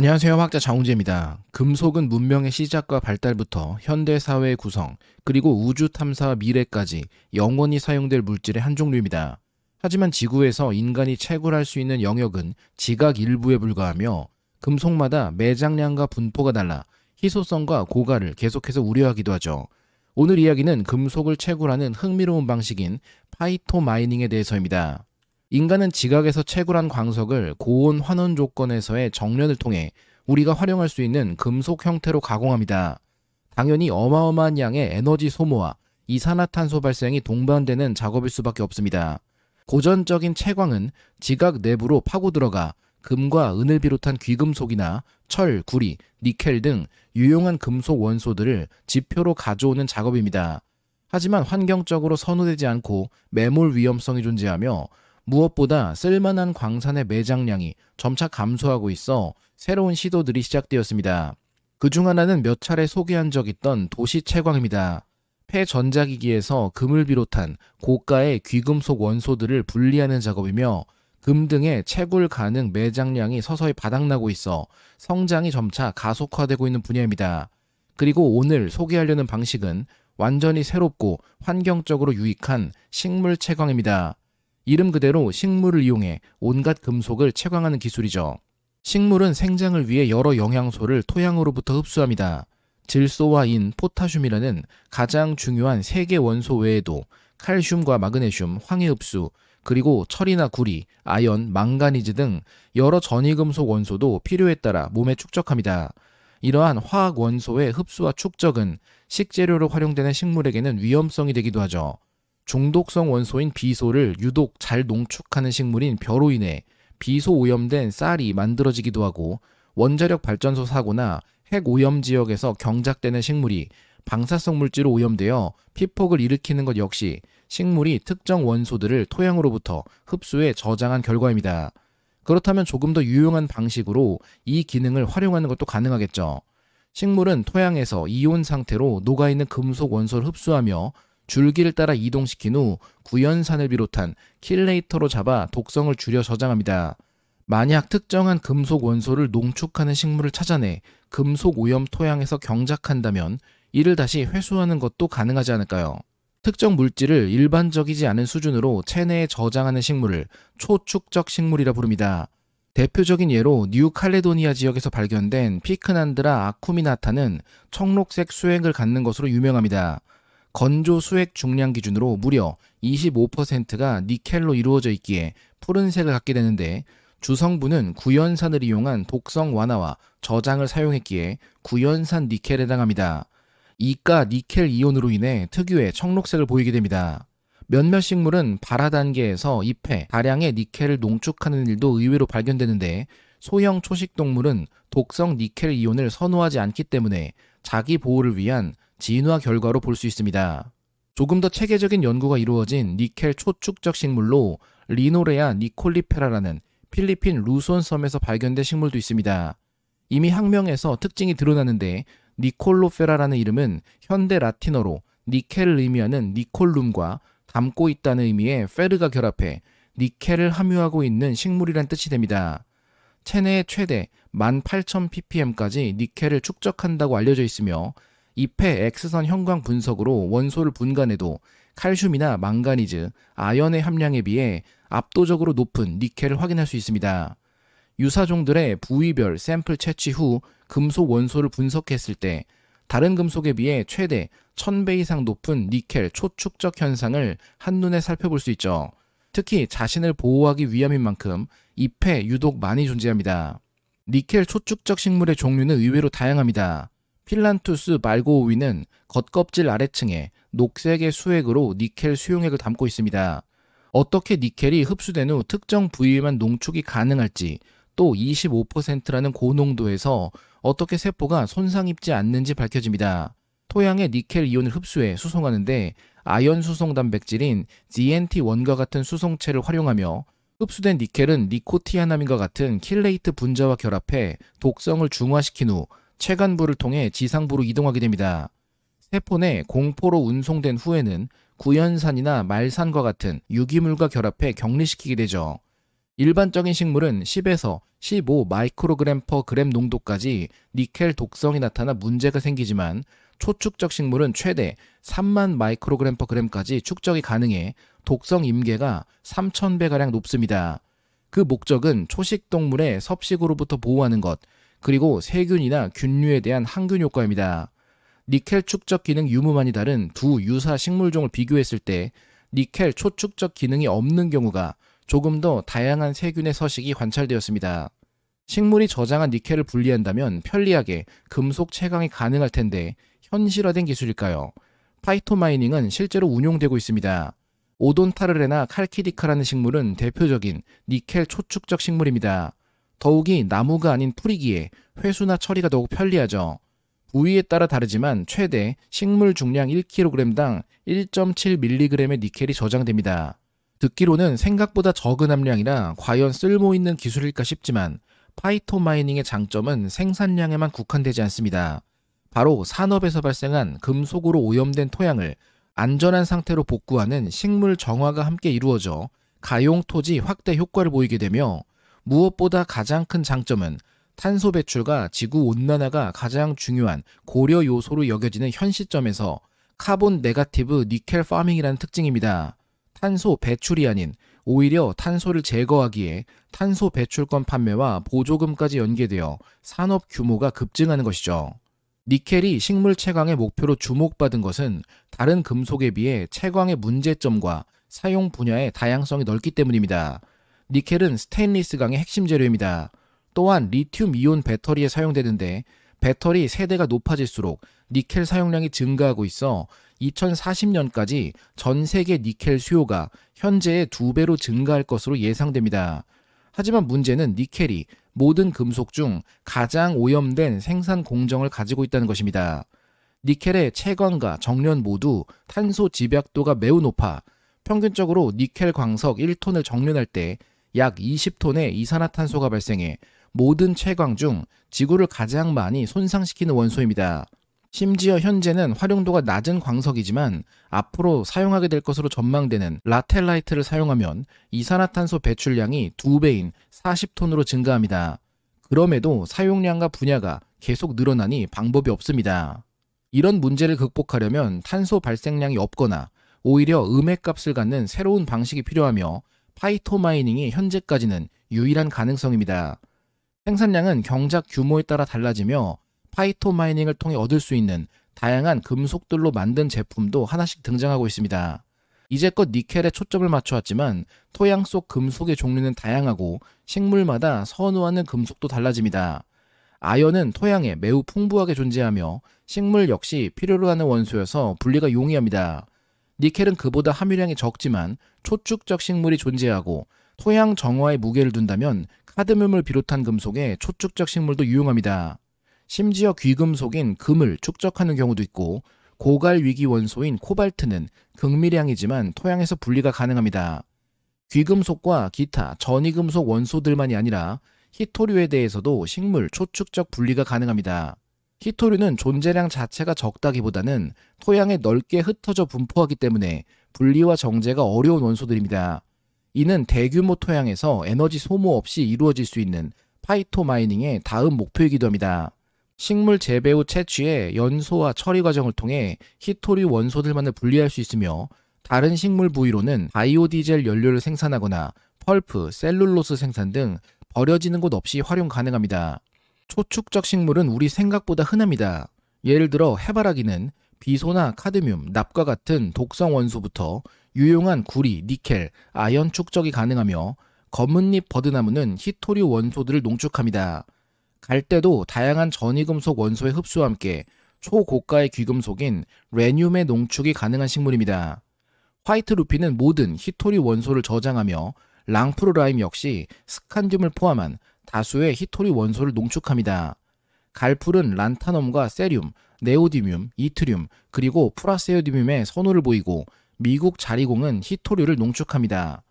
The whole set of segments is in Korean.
안녕하세요. 학자 장훈재입니다. 금속은 문명의 시작과 발달부터 현대 사회의 구성, 그리고 우주 탐사와 미래까지 영원히 사용될 물질의 한 종류입니다. 하지만 지구에서 인간이 채굴할 수 있는 영역은 지각 일부에 불과하며 금속마다 매장량과 분포가 달라 희소성과 고가를 계속해서 우려하기도 하죠. 오늘 이야기는 금속을 채굴하는 흥미로운 방식인 파이토 마이닝에 대해서입니다. 인간은 지각에서 채굴한 광석을 고온 환원 조건에서의 정련을 통해 우리가 활용할 수 있는 금속 형태로 가공합니다. 당연히 어마어마한 양의 에너지 소모와 이산화탄소 발생이 동반되는 작업일 수밖에 없습니다. 고전적인 채광은 지각 내부로 파고 들어가 금과 은을 비롯한 귀금속이나 철, 구리, 니켈 등 유용한 금속 원소들을 지표로 가져오는 작업입니다. 하지만 환경적으로 선호되지 않고 매몰 위험성이 존재하며 무엇보다 쓸만한 광산의 매장량이 점차 감소하고 있어 새로운 시도들이 시작되었습니다. 그 중 하나는 몇 차례 소개한 적 있던 도시 채광입니다. 폐전자기기에서 금을 비롯한 고가의 귀금속 원소들을 분리하는 작업이며 금 등의 채굴 가능 매장량이 서서히 바닥나고 있어 성장이 점차 가속화되고 있는 분야입니다. 그리고 오늘 소개하려는 방식은 완전히 새롭고 환경적으로 유익한 식물 채광입니다. 이름 그대로 식물을 이용해 온갖 금속을 채광하는 기술이죠. 식물은 생장을 위해 여러 영양소를 토양으로부터 흡수합니다. 질소와 인, 포타슘이라는 가장 중요한 세 개 원소 외에도 칼슘과 마그네슘, 황의 흡수, 그리고 철이나 구리, 아연, 망가니즈 등 여러 전이금속 원소도 필요에 따라 몸에 축적합니다. 이러한 화학 원소의 흡수와 축적은 식재료로 활용되는 식물에게는 위험성이 되기도 하죠. 중독성 원소인 비소를 유독 잘 농축하는 식물인 벼로 인해 비소 오염된 쌀이 만들어지기도 하고 원자력 발전소 사고나 핵 오염 지역에서 경작되는 식물이 방사성 물질로 오염되어 피폭을 일으키는 것 역시 식물이 특정 원소들을 토양으로부터 흡수해 저장한 결과입니다. 그렇다면 조금 더 유용한 방식으로 이 기능을 활용하는 것도 가능하겠죠. 식물은 토양에서 이온 상태로 녹아있는 금속 원소를 흡수하며 줄기를 따라 이동시킨 후 구연산을 비롯한 킬레이터로 잡아 독성을 줄여 저장합니다. 만약 특정한 금속 원소를 농축하는 식물을 찾아내 금속 오염 토양에서 경작한다면 이를 다시 회수하는 것도 가능하지 않을까요? 특정 물질을 일반적이지 않은 수준으로 체내에 저장하는 식물을 초축적 식물이라 부릅니다. 대표적인 예로 뉴칼레도니아 지역에서 발견된 피크난드라 아쿠미나타는 청록색 수액을 갖는 것으로 유명합니다. 건조 수액 중량 기준으로 무려 25%가 니켈로 이루어져 있기에 푸른색을 갖게 되는데 주성분은 구연산을 이용한 독성 완화와 저장을 사용했기에 구연산 니켈에 해당합니다. 이가 니켈 이온으로 인해 특유의 청록색을 보이게 됩니다. 몇몇 식물은 발화 단계에서 잎에 다량의 니켈을 농축하는 일도 의외로 발견되는데 소형 초식 동물은 독성 니켈 이온을 선호하지 않기 때문에 자기 보호를 위한 진화 결과로 볼 수 있습니다. 조금 더 체계적인 연구가 이루어진 니켈 초축적 식물로 리노레아 니콜리페라라는 필리핀 루손 섬에서 발견된 식물도 있습니다. 이미 학명에서 특징이 드러나는데 니콜로페라라는 이름은 현대 라틴어로 니켈을 의미하는 니콜룸과 담고 있다는 의미의 페르가 결합해 니켈을 함유하고 있는 식물이란 뜻이 됩니다. 체내의 최대 18,000ppm까지 니켈을 축적한다고 알려져 있으며 잎의 X선 형광 분석으로 원소를 분간해도 칼슘이나 망가니즈, 아연의 함량에 비해 압도적으로 높은 니켈을 확인할 수 있습니다. 유사종들의 부위별 샘플 채취 후 금속 원소를 분석했을 때 다른 금속에 비해 최대 1000배 이상 높은 니켈 초축적 현상을 한눈에 살펴볼 수 있죠. 특히 자신을 보호하기 위함인 만큼 잎에 유독 많이 존재합니다. 니켈 초축적 식물의 종류는 의외로 다양합니다. 필란투스 말고오위는 겉껍질 아래층에 녹색의 수액으로 니켈 수용액을 담고 있습니다. 어떻게 니켈이 흡수된 후 특정 부위에만 농축이 가능할지 또 25%라는 고농도에서 어떻게 세포가 손상 입지 않는지 밝혀집니다. 토양의 니켈 이온을 흡수해 수송하는데 아연 수송 단백질인 ZNT1과 같은 수송체를 활용하며 흡수된 니켈은 니코티아나민과 같은 킬레이트 분자와 결합해 독성을 중화시킨 후 체관부를 통해 지상부로 이동하게 됩니다. 세포 내 공포로 운송된 후에는 구연산이나 말산과 같은 유기물과 결합해 격리시키게 되죠. 일반적인 식물은 10에서 15 마이크로그램 per 그램 농도까지 니켈 독성이 나타나 문제가 생기지만 초축적 식물은 최대 3만 마이크로그램 per 그램까지 축적이 가능해 독성 임계가 3,000배가량 높습니다. 그 목적은 초식 동물의 섭식으로부터 보호하는 것, 그리고 세균이나 균류에 대한 항균 효과입니다. 니켈 축적 기능 유무만이 다른 두 유사 식물종을 비교했을 때 니켈 초축적 기능이 없는 경우가 조금 더 다양한 세균의 서식이 관찰되었습니다. 식물이 저장한 니켈을 분리한다면 편리하게 금속 채광이 가능할 텐데 현실화된 기술일까요? 파이토 마이닝은 실제로 운용되고 있습니다. 오돈타르레나 칼키디카라는 식물은 대표적인 니켈 초축적 식물입니다. 더욱이 나무가 아닌 풀이기에 회수나 처리가 더욱 편리하죠. 부위에 따라 다르지만 최대 식물 중량 1kg당 1.7mg의 니켈이 저장됩니다. 듣기로는 생각보다 적은 함량이라 과연 쓸모 있는 기술일까 싶지만 파이토 마이닝의 장점은 생산량에만 국한되지 않습니다. 바로 산업에서 발생한 금속으로 오염된 토양을 안전한 상태로 복구하는 식물 정화가 함께 이루어져 가용 토지 확대 효과를 보이게 되며 무엇보다 가장 큰 장점은 탄소 배출과 지구 온난화가 가장 중요한 고려 요소로 여겨지는 현 시점에서 carbon negative 니켈 farming이라는 특징입니다. 탄소 배출이 아닌 오히려 탄소를 제거하기에 탄소 배출권 판매와 보조금까지 연계되어 산업 규모가 급증하는 것이죠. 니켈이 식물 채광의 목표로 주목받은 것은 다른 금속에 비해 채광의 문제점과 사용 분야의 다양성이 넓기 때문입니다. 니켈은 스테인리스 강의 핵심 재료입니다. 또한 리튬 이온 배터리에 사용되는데 배터리 세대가 높아질수록 니켈 사용량이 증가하고 있어 2040년까지 전 세계 니켈 수요가 현재의 두 배로 증가할 것으로 예상됩니다. 하지만 문제는 니켈이 모든 금속 중 가장 오염된 생산 공정을 가지고 있다는 것입니다. 니켈의 채광과 정련 모두 탄소 집약도가 매우 높아 평균적으로 니켈 광석 1톤을 정련할 때 약 20톤의 이산화탄소가 발생해 모든 채광 중 지구를 가장 많이 손상시키는 원소입니다. 심지어 현재는 활용도가 낮은 광석이지만 앞으로 사용하게 될 것으로 전망되는 라텔라이트를 사용하면 이산화탄소 배출량이 2배인 40톤으로 증가합니다. 그럼에도 사용량과 분야가 계속 늘어나니 방법이 없습니다. 이런 문제를 극복하려면 탄소 발생량이 없거나 오히려 음액값을 갖는 새로운 방식이 필요하며 phytomining이 현재까지는 유일한 가능성입니다. 생산량은 경작 규모에 따라 달라지며 phytomining을 통해 얻을 수 있는 다양한 금속들로 만든 제품도 하나씩 등장하고 있습니다. 이제껏 니켈에 초점을 맞춰왔지만 토양 속 금속의 종류는 다양하고 식물마다 선호하는 금속도 달라집니다. 아연은 토양에 매우 풍부하게 존재하며 식물 역시 필요로 하는 원소여서 분리가 용이합니다. 니켈은 그보다 함유량이 적지만 초축적 식물이 존재하고 토양 정화에 무게를 둔다면 카드뮴을 비롯한 금속에 초축적 식물도 유용합니다. 심지어 귀금속인 금을 축적하는 경우도 있고 고갈 위기 원소인 코발트는 극미량이지만 토양에서 분리가 가능합니다. 귀금속과 기타 전이금속 원소들만이 아니라 히토류에 대해서도 식물 초축적 분리가 가능합니다. 희토류는 존재량 자체가 적다기보다는 토양에 넓게 흩어져 분포하기 때문에 분리와 정제가 어려운 원소들입니다. 이는 대규모 토양에서 에너지 소모 없이 이루어질 수 있는 phytomining의 다음 목표이기도 합니다. 식물 재배 후 채취해 연소와 처리 과정을 통해 희토류 원소들만을 분리할 수 있으며 다른 식물 부위로는 바이오디젤 연료를 생산하거나 펄프, 셀룰로스 생산 등 버려지는 곳 없이 활용 가능합니다. 초축적 식물은 우리 생각보다 흔합니다. 예를 들어 해바라기는 비소나 카드뮴, 납과 같은 독성 원소부터 유용한 구리, 니켈, 아연 축적이 가능하며 검은잎 버드나무는 히토류 원소들을 농축합니다. 갈대도 다양한 전이금속 원소의 흡수와 함께 초고가의 귀금속인 레늄의 농축이 가능한 식물입니다. 화이트 루피는 모든 히토리 원소를 저장하며 랑푸르 라임 역시 스칸듐을 포함한 다수의 희토류 원소를 농축합니다. 갈풀은 란타넘과 세륨, 네오디뮴, 이트륨, 그리고 프라세오디뮴에 선호를 보이고 미국 자리공은 희토류를 농축합니다.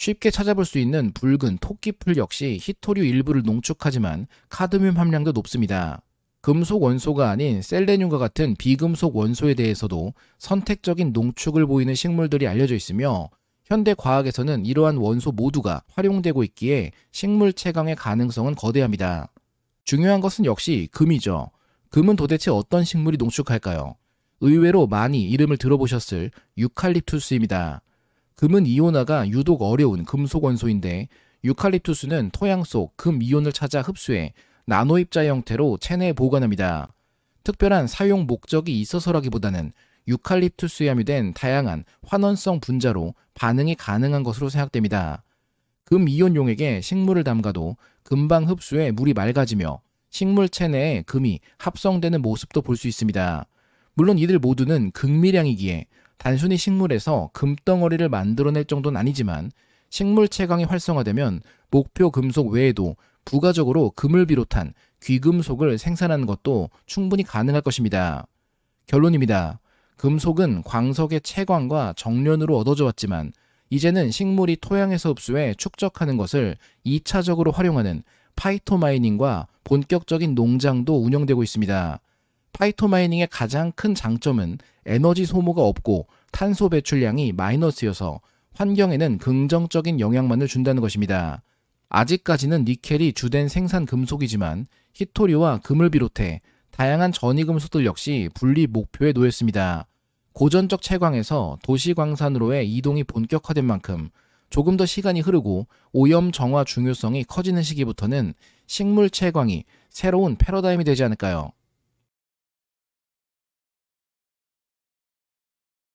쉽게 찾아볼 수 있는 붉은 토끼풀 역시 희토류 일부를 농축하지만 카드뮴 함량도 높습니다. 금속 원소가 아닌 셀레늄과 같은 비금속 원소에 대해서도 선택적인 농축을 보이는 식물들이 알려져 있으며 현대 과학에서는 이러한 원소 모두가 활용되고 있기에 식물 채광의 가능성은 거대합니다. 중요한 것은 역시 금이죠. 금은 도대체 어떤 식물이 농축할까요? 의외로 많이 이름을 들어보셨을 유칼립투스입니다. 금은 이온화가 유독 어려운 금속 원소인데 유칼립투스는 토양 속 금 이온을 찾아 흡수해 나노 입자 형태로 체내에 보관합니다. 특별한 사용 목적이 있어서라기보다는 유칼립투스에 함유된 다양한 환원성 분자로 반응이 가능한 것으로 생각됩니다. 금 이온 용액에 식물을 담가도 금방 흡수해 물이 맑아지며 식물 체내에 금이 합성되는 모습도 볼 수 있습니다. 물론 이들 모두는 극미량이기에 단순히 식물에서 금덩어리를 만들어낼 정도는 아니지만 식물 채광이 활성화되면 목표 금속 외에도 부가적으로 금을 비롯한 귀금속을 생산하는 것도 충분히 가능할 것입니다. 결론입니다. 금속은 광석의 채광과 정련으로 얻어져 왔지만 이제는 식물이 토양에서 흡수해 축적하는 것을 2차적으로 활용하는 파이토마이닝과 본격적인 농장도 운영되고 있습니다. 파이토마이닝의 가장 큰 장점은 에너지 소모가 없고 탄소 배출량이 마이너스여서 환경에는 긍정적인 영향만을 준다는 것입니다. 아직까지는 니켈이 주된 생산 금속이지만 히토리와 금을 비롯해 다양한 전이금속들 역시 분리 목표에 놓였습니다. 고전적 채광에서 도시광산으로의 이동이 본격화된 만큼 조금 더 시간이 흐르고 오염 정화 중요성이 커지는 시기부터는 식물 채광이 새로운 패러다임이 되지 않을까요?